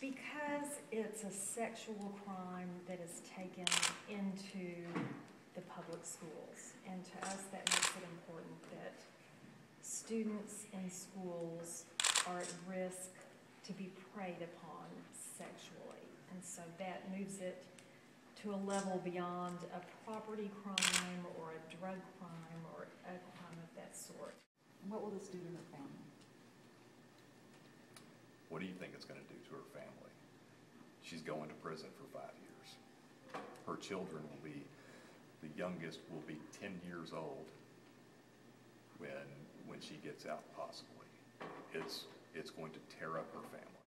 Because it's a sexual crime that is taken into the public schools. And to us, that makes it important that students in schools are at risk to be preyed upon sexually. And so that moves it to a level beyond a property crime or a drug crime or a crime of that sort. What will this do to her family? What do you think it's gonna do her family? She's going to prison for five years. Her children will be, the youngest will be ten years old when, when she gets out possibly. It's, it's going to tear up her family.